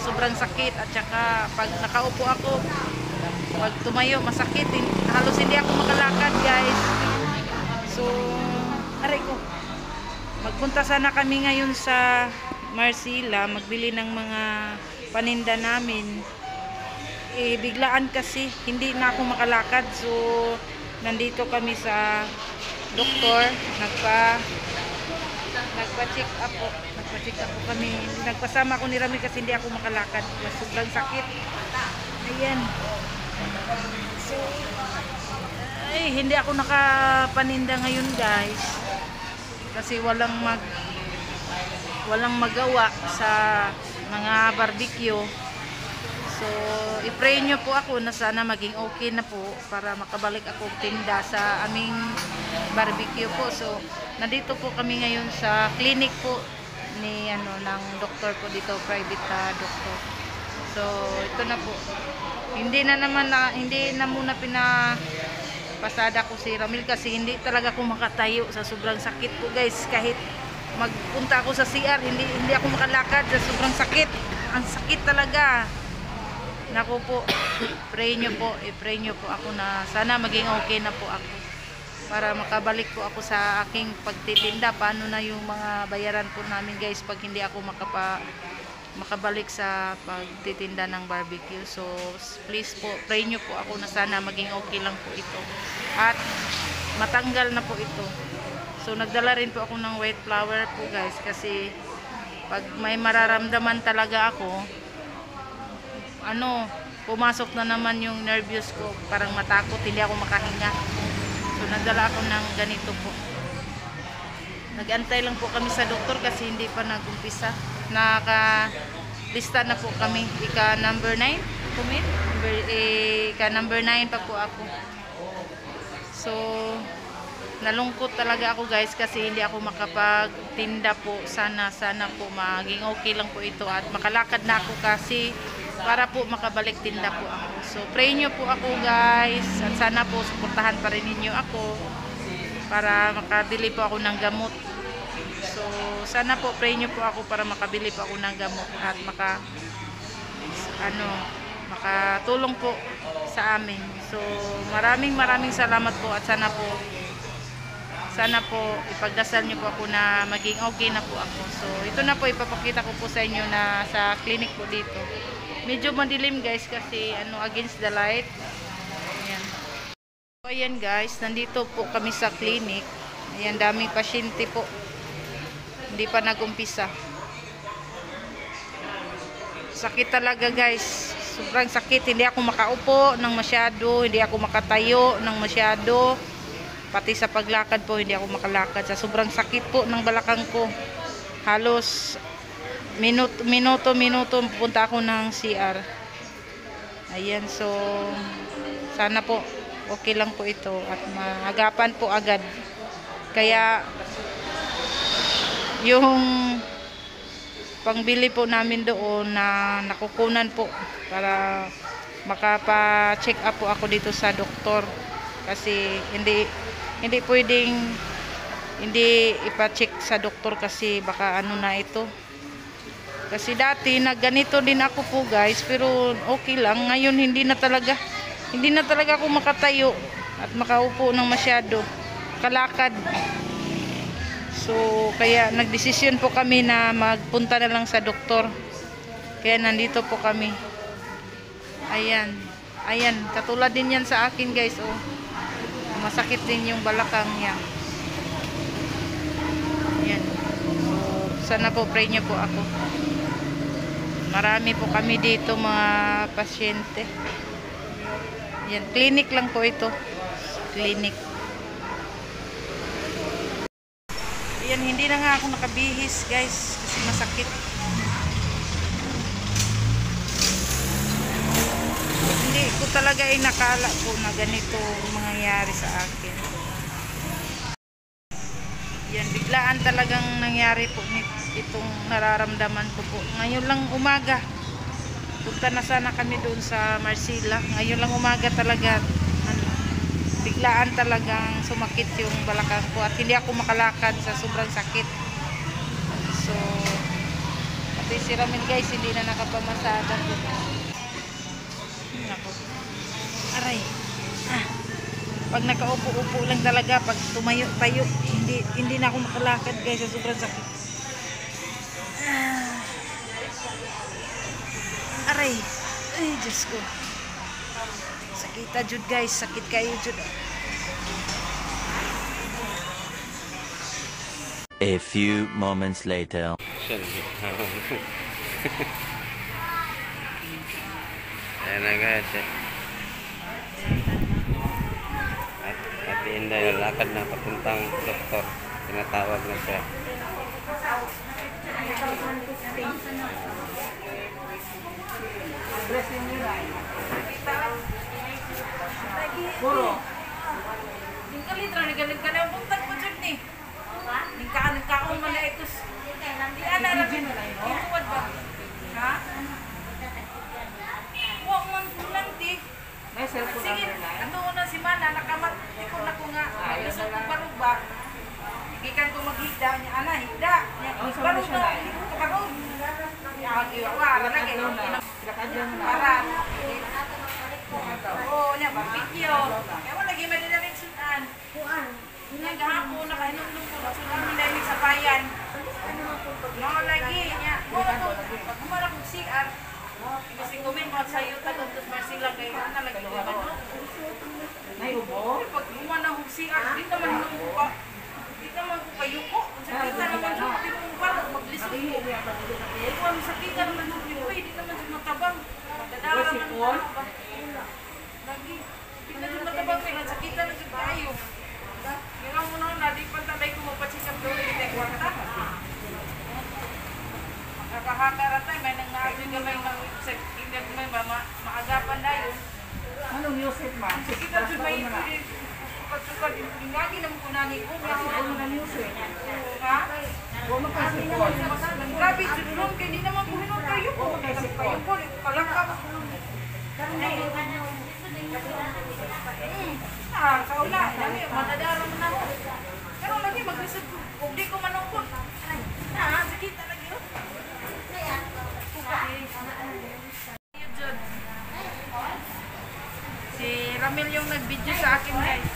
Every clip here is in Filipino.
sobrang sakit. At saka pag nakaupo ako, pag tumayo masakit. Halos hindi ako makalakad guys. So, aray ko. Magpunta sana kami ngayon sa Marcila, magbili ng mga paninda namin. Eh, biglaan kasi, hindi na ako makalakad. So, nandito kami sa doktor. Nagpa, nagpa-check up po. Nagpa-check up kami. Nagpasama ko ni Rami kasi hindi ako makalakad. Mas Sobrang sakit. Ayan. So, ay, hindi ako nakapaninda ngayon guys. Kasi walang mag walang magawa sa mga barbecue. So, i-pray nyo po ako na sana maging okay na po para makabalik ako tinda sa aming barbecue po. So, nandito po kami ngayon sa clinic po ni ano ng doktor po dito, private ah, doctor. So, ito na po. Hindi na naman na hindi na muna pina pasada ko si Ramil kasi hindi talaga ako makatayo sa sobrang sakit ko guys kahit magpunta ako sa CR hindi hindi ako makalakad sa sobrang sakit ang sakit talaga nako po pray nyo po i-pray nyo po ako na sana maging okay na po ako para makabalik po ako sa aking pagtitinda paano na yung mga bayaran po namin guys pag hindi ako makapa makabalik sa pagtitinda ng barbecue. So, please po, pray nyo po ako na sana maging okay lang po ito. At matanggal na po ito. So, nagdala rin po ako ng white flower po guys kasi pag may mararamdaman talaga ako, ano, pumasok na naman yung nervous ko. Parang matakot, hindi ako makahinga. So, nagdala ako ng ganito po. Nagantay lang po kami sa doktor kasi hindi pa nag-umpisa. Naka lista na po kami. Ika number 9 kumit. Number, eh, ika number 9 pa po ako. So, nalungkot talaga ako guys kasi hindi ako makapagtinda po. Sana, sana po maging okay lang po ito at makalakad na ako kasi para po makabalik tinda po ako. So, pray nyo po ako guys at sana po suportahan pa rin ninyo ako para makabili po ako ng gamot. So, sana po pray nyo po ako para makabili po ako ng gamot at maka ano, makatulong po sa amin. So, maraming maraming salamat po at sana po sana po ipagdasal niyo po ako na maging okay na po ako. So, ito na po ipapakita ko po sa inyo na sa clinic po dito. Medyo madilim guys kasi ano against the light. Ayan. So, ayan guys, nandito po kami sa clinic. Ayan, daming pasyente po. Hindi pa nag-umpisa. Sakit talaga guys. Sobrang sakit. Hindi ako makaupo ng masyado. Hindi ako makatayo ng masyado. Pati sa paglakad po, hindi ako makalakad. Sa sobrang sakit po ng balakang ko. Halos minuto, minuto, minuto punta ako ng CR. Ayan, so sana po okay lang po ito at maagapan po agad. Kaya yung pangbili po namin doon na nakukunan po para makapa-check up po ako dito sa doktor kasi hindi hindi pwedeng hindi ipa-check sa doktor kasi baka ano na ito kasi dati nagganito din ako po guys pero okay lang. Ngayon hindi na talaga hindi na talaga ako makatayo at makaupo ng masyado kalakad. So kaya nagdesisyon po kami na magpunta na lang sa doktor. Kaya nandito po kami. Ayan ayan katulad din yan sa akin guys oh. Masakit din yung balakang niya. Ayan. So sana po pray niyo po ako marami po kami dito mga pasyente yan clinic lang po ito clinic Ayan, hindi na nga ako nakabihis, guys, kasi masakit. Hindi ko talaga ay nakala po na ganito mangyayari sa akin. Yan, biglaan talagang nangyari po ni- itong nararamdaman ko po. Ngayon lang umaga. Punta na sana kami doon sa Marcila. Ngayon lang umaga talaga. Ano, biglaan talagang sumakit yung balakang ko at hindi ako makalakad sa sobrang sakit. So, pati si Ramil guys, hindi na nakapamasada. Nako. Aray. Ah. Pag nakaupo-upo lang talaga, pag tumayo-tayo, hindi hindi na ako makalakad guys sa sobrang sakit. Aray. Ay, Diyos ko. Sakita jud guys, sakit kayo jud. A few moments later. Ayan na guys. At, at Inday, lakad na papuntang doktor. Tinatawag na siya. Puro. Ning kalitra ni galing ka na yung buntag ko jud ni. Ning kaan ning kaon man na itos. Di ana ra bin. Ibuwad ba? Ha? Wa man kunan di. Sige, ato na si Mana nakamat ko na ko nga. Gusto ko barugba. Gikan ko maghigda niya ana higda. Nya barugba ko karon. Ya giwa ra lagi. Para. Oo, niya, barbecue. Kaya wala lagi madinamig sunan. Kuan. Nga gahapon, nakainom-nom ko. Sunan nila yung sa bayan. No, lagi. Niya, oo, pag kumara kong CR, kasi kumin mo sa iyo tagon tos Marcela kay ana lagi ko ba no? Nay ubo. Pag kumana kong CR, di naman mo pa. Di naman ko payuko. Sa kita naman sa pati mong parang maglisod ko. Ikaw ang sakita naman mo di matabang. Dadara man ko. Lagi. Di na sa matabang kay nasakitan na sa tayo. Nga mo na na di pa talay ko mapasikap doon di kwarta. Nakahaka ratay, may nang naagin gamay ng sa kinag may ma maagapan na yun. Anong Yusuf ma? Na dyan may pagsukat, ingagi naman ko na ni ko. Ano na Yusuf? Ha? Huwag mo kasi po. Grabe, dyan kaya di naman ko hinong kayo ko. Kayo ko, kalangkap. Hmm. Ah, sa una, dami, madadara mo na ako. Pero lagi ko, kung di ko manungkot. Ah, sige, talaga yun. Si Ramil yung nag-video sa akin guys.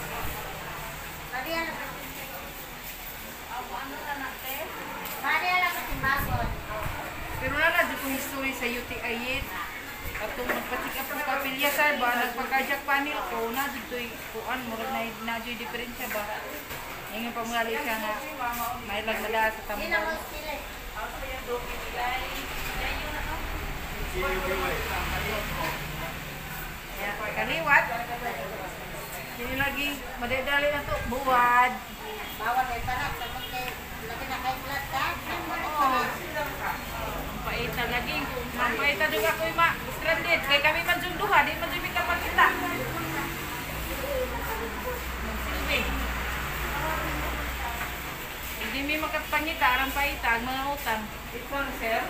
Pero wala na history sa UTI At kung magpatik up ng kapilya sir ba, nagpagkajak panel ko, na dito kuan, murag na na dito diferensya ba. Yung pamungali siya nga, may lagmala sa tambo. Yan, Kaliwat. Hindi lagi, madadali na to, buwad. Paita lagi. Paita juga ko ma. Stranded. Kay kami man jud duha, di man mi kapakita. Silbi. Hindi mi makapangita aram paita ang mga utang. Ito sir.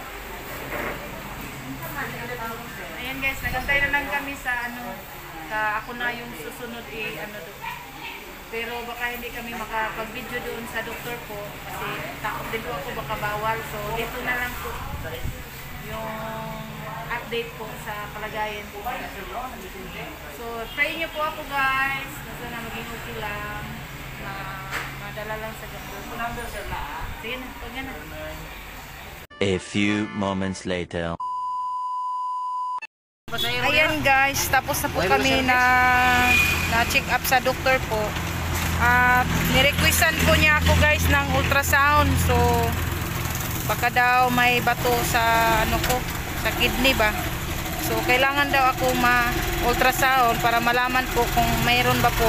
Ayan guys, nagantay na lang kami sa ano, sa ako na yung susunod i ano do. Pero baka hindi kami makapag-video doon sa doktor po kasi takot din po ako baka bawal. So dito na lang po yung update po sa kalagayan po. So pray niyo po ako guys na sana maging okay lang na madala lang sa doktor. Sige na, pag na. A few moments later. Ayan guys, tapos na po kami na na check up sa doktor po. At nirequestan po niya ako guys ng ultrasound. So baka daw may bato sa ano ko, sa kidney ba. So kailangan daw ako ma-ultrasound para malaman po kung mayroon ba po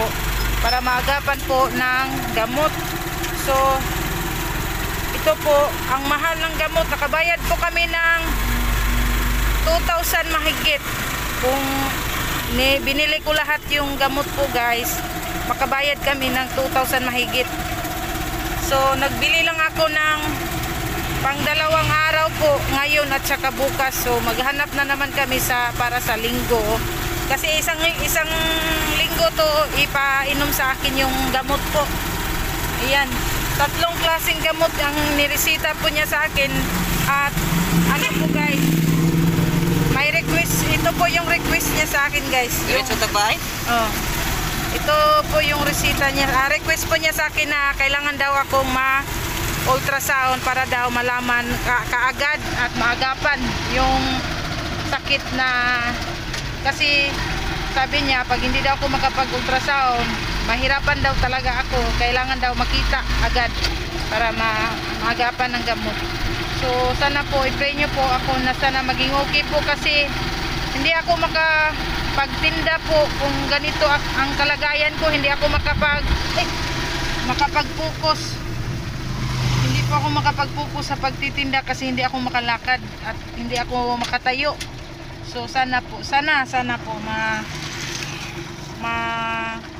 para maagapan po ng gamot. So ito po ang mahal ng gamot. Nakabayad po kami ng 2,000 mahigit. Kung ni, binili ko lahat yung gamot po guys, makabayad kami ng 2,000 mahigit. So, nagbili lang ako ng pang dalawang araw po ngayon at saka bukas. So maghanap na naman kami sa para sa linggo. Kasi isang isang linggo to ipainom sa akin yung gamot po. Ayan. Tatlong klaseng gamot ang niresita po niya sa akin. At ano po guys, may request. Ito po yung request niya sa akin guys. Yung, Diretso tagbay? oh, ito po yung resita niya. Ah, request po niya sa akin na kailangan daw akong ma ultrasound para daw malaman ka kaagad at maagapan yung sakit na kasi sabi niya pag hindi daw ako makapag-ultrasound mahirapan daw talaga ako kailangan daw makita agad para ma maagapan ng gamot so sana po i-pray niyo po ako na sana maging okay po kasi hindi ako makapagtinda po kung ganito ang kalagayan ko. Hindi ako makapag eh, makapag-focus hindi po ako makapag-focus sa pagtitinda kasi hindi ako makalakad at hindi ako makatayo. So sana po sana sana po ma ma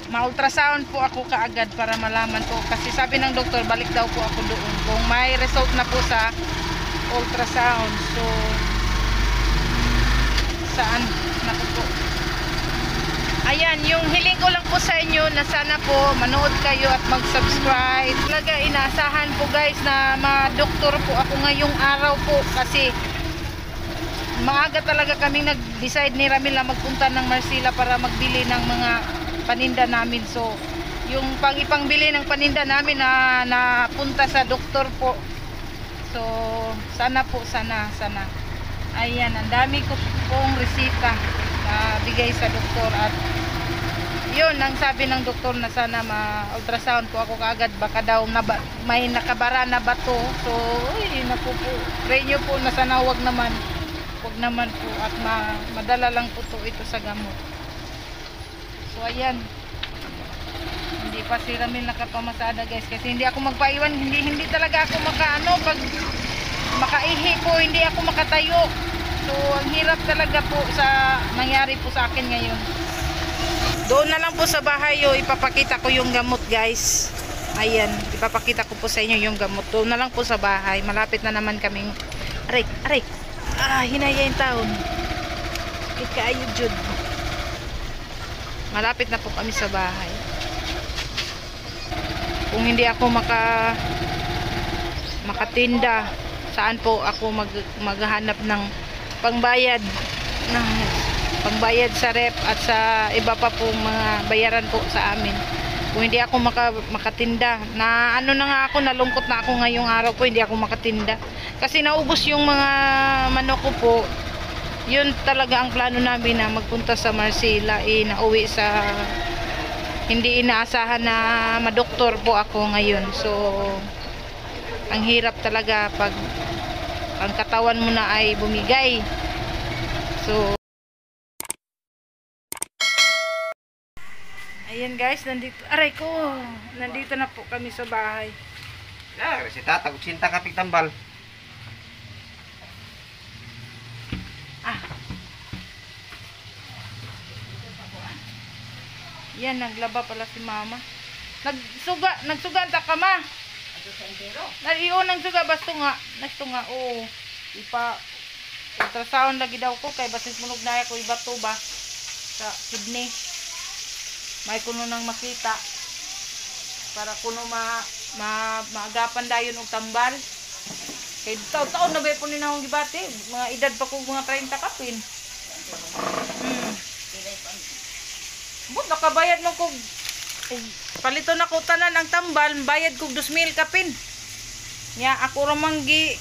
ma-ultrasound po ako kaagad para malaman po. Kasi sabi ng doktor balik daw po ako doon kung may result na po sa ultrasound. So saan naku po Ayan, yung hiling ko lang po sa inyo na sana po manood kayo at mag-subscribe. Talaga inaasahan po guys na ma-doktor po ako ngayong araw po kasi maaga talaga kaming nag-decide ni Ramil na magpunta ng Marcila para magbili ng mga paninda namin. So, yung pang ipangbili ng paninda namin na napunta sa doktor po. So, sana po, sana, sana. Ayan, ang dami ko pong resita na bigay sa doktor at yun ang sabi ng doktor na sana ma-ultrasound po ako kaagad baka daw naba, may nakabara na bato. So uy naku po pray nyo po na sana wag naman wag naman po at ma, madala lang po to ito sa gamot. So ayan. Hindi pa si Ramil nakapamasada guys kasi hindi ako magpaiwan hindi hindi talaga ako makaano pag makaihi po hindi ako makatayo. So ang hirap talaga po sa nangyari po sa akin ngayon. Doon na lang po sa bahay yo ipapakita ko yung gamot guys. Ayan ipapakita ko po sa inyo yung gamot. Doon na lang po sa bahay malapit na naman kaming aray aray. Ah hinaya yung taon ikaayo jud malapit na po kami sa bahay. Kung hindi ako maka makatinda saan po ako mag, maghahanap ng pangbayad ng pangbayad sa rep at sa iba pa pong mga bayaran po sa amin. Kung hindi ako maka, makatinda na ano na nga ako nalungkot na ako ngayong araw po hindi ako makatinda. Kasi naubos yung mga manok ko po. Yun talaga ang plano namin na magpunta sa Marcela eh nauwi sa hindi inaasahan na madoktor po ako ngayon. So ang hirap talaga pag ang katawan mo na ay bumigay. So ayan guys nandito aray ko nandito na po kami sa bahay. Ya, resita tagog sinta kapig tambal. ah. Yan naglaba pala si mama. Nagsuga nagsuga ta ka ma Nariyo nang suga basto nga, nasto nga oo. Ipa ultrasound lagi daw ko kay basis munog na ako ibato ba sa kidney. May kuno nang makita para kuno ma, ma maagapan dayon og tambal. Kay taon-taon na ba po ni akong gibati, mga edad pa ko mga 30 kapin. Hmm. Bud nakabayad nung kog og palito na ko tanan ang tambal bayad kog 2,000 kapin nya ako ra man gi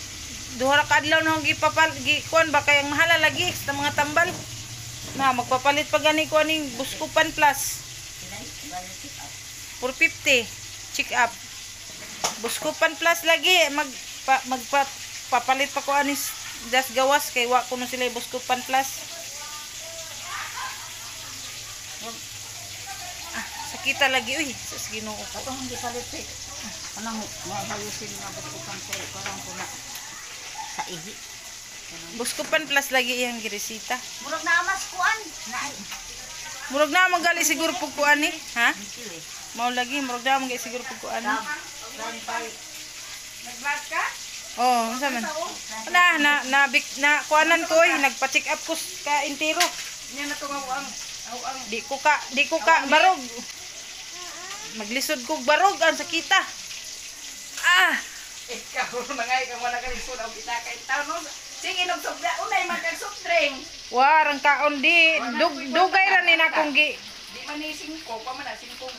duha ka adlaw na akong gipapal gi kuan ba kay ang mahala lagi sa mga tambal. Na magpapalit pa gani ko aning buskupan plus. 450 check up. Buskupan plus lagi mag pa, magpa papalit pa ko anis das gawas kay wa ko no sila buskupan plus sakita lagi uy sus Ginoo ko Ito hindi palit eh. Anong mabayusin nga bukukan sa parang puna sa ihi. Buskupan plus lagi iyang giresita. Murag na amas kuan. Na Murag na magali siguro pug kuan ni, ha? Mao lagi murag na magali siguro pug kuan. Nagbat ka? Oh, unsa man? Na na na bik na kuanan ko eh, nagpa-check up ko ka intiro. Niya na ang ang Di ko ka di ko ka barog. Maglisod ko barog ang sakita. Ah, ikaw mga ikaw wala ka rin ang kita kay tao no. Sige inom sobra unay man kag soft drink. warang kaon di dug, dugay ra ni na kong gi Di man ni singko pa man singko.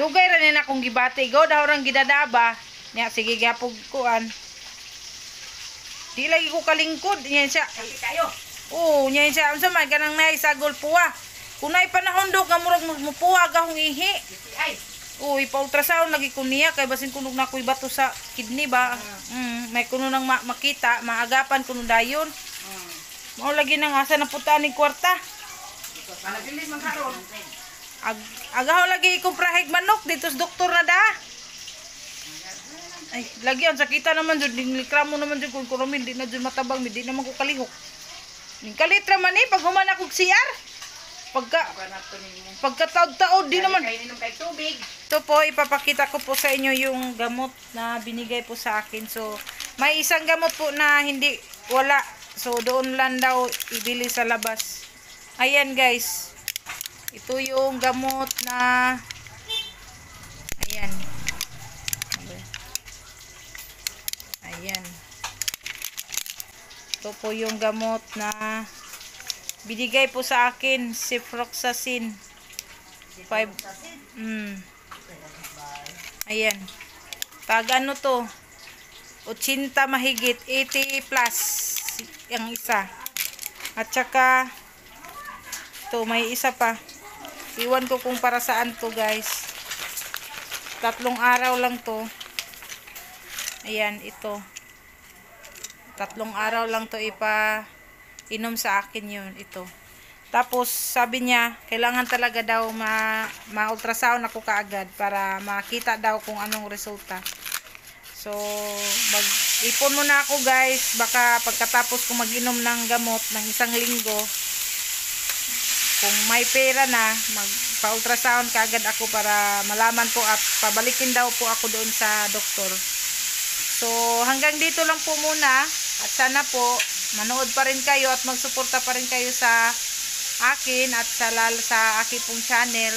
Dugay ra ni na kong gibati go daw rang gidadaba. Nya sige gyapog kuan. Di lagi ko kalingkod nya siya. Kasi kayo. Oo, nya siya unsa man kanang nay sagol puwa. Kunay panahon do ka murag mupuwa gahong ihi. Ay. Oo, ipa-ultrasound lagi ko niya kay basin kunog na ko'y bato sa kidney ba. Mm, may kuno nang ma- makita, maagapan kuno dayon. Hmm. Mao lagi nang asa na putaan ni kwarta. Manabilis man karon. Ag agaw lagi ikong prahig manok dito sa doktor na da. Ay, lagi ang sakita naman jud dinglikramo naman jud kung kurumin di na jud matabang di naman ko kalihok. Ning kalitra man ni pag human ako CR. Pagka ninyo. pagkataod-taod di naman. Ito po, ipapakita ko po sa inyo yung gamot na binigay po sa akin. So, may isang gamot po na hindi wala. So, doon lang daw ibili sa labas. Ayan guys. Ito yung gamot na Ayan. Ayan. Ito po yung gamot na binigay po sa akin, ciprofloxacin. 5 Mm. Ayan. Tag ano to? 80 mahigit, 80 plus ang isa. At saka to may isa pa. Iwan ko kung para saan to guys. Tatlong araw lang to. Ayan, ito. Tatlong araw lang to ipa inom sa akin yun, ito. Tapos sabi niya, kailangan talaga daw ma, ma-ultrasound ako kaagad para makita daw kung anong resulta. So, mag-ipon muna ako guys. Baka pagkatapos ko mag-inom ng gamot ng isang linggo, kung may pera na, magpa-ultrasound kaagad ako para malaman po at pabalikin daw po ako doon sa doktor. So, hanggang dito lang po muna. At sana po, manood pa rin kayo at magsuporta pa rin kayo sa akin at sa, lalo sa aking pong channel.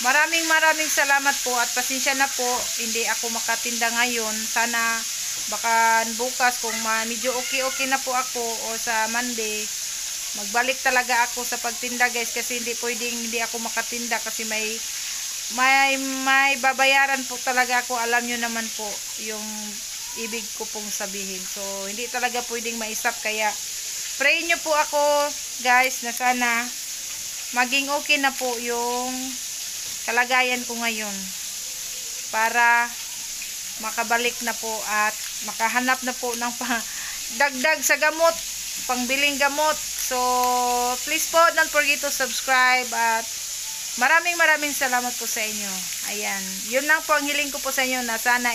Maraming maraming salamat po at pasensya na po, hindi ako makatinda ngayon. Sana baka bukas kung medyo okay-okay na po ako o sa Monday, magbalik talaga ako sa pagtinda guys kasi hindi pwedeng hindi ako makatinda kasi may may may babayaran po talaga ako alam nyo naman po yung ibig ko pong sabihin. So hindi talaga pwedeng ma-stop. Kaya pray nyo po ako guys na sana maging okay na po yung kalagayan ko ngayon para makabalik na po at makahanap na po ng dagdag sa gamot pangbiling gamot. So please po don't forget to subscribe at maraming maraming salamat po sa inyo. Ayan. Yun lang po ang hiling ko po sa inyo na sana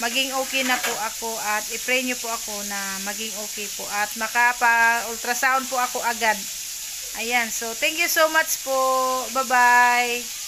maging okay na po ako at i-pray nyo po ako na maging okay po at makapa-ultrasound po ako agad. Ayan, so thank you so much po. Bye-bye.